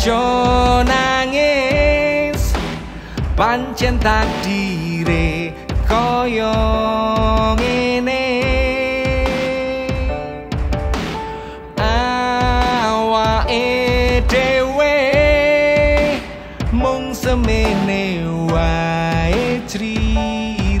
ojo nangis pancen takdire kaya ngene. Awake dhewe mung semene wae critane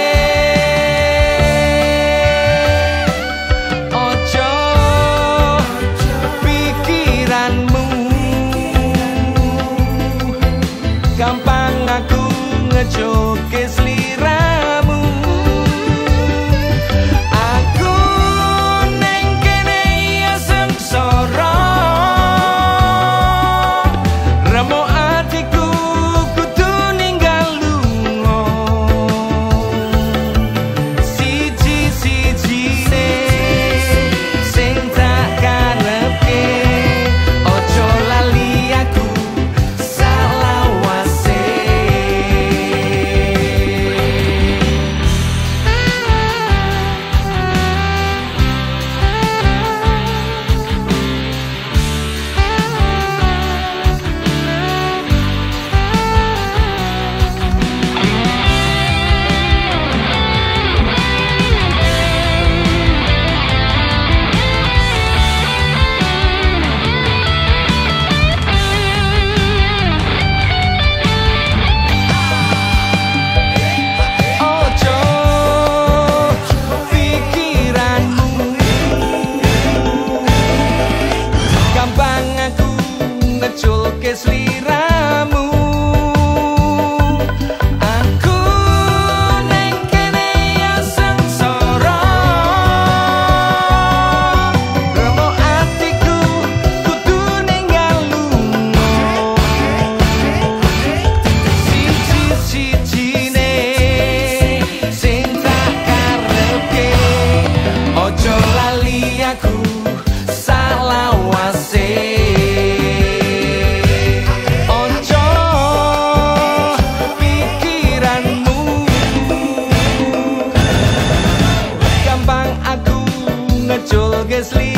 Bundesliga.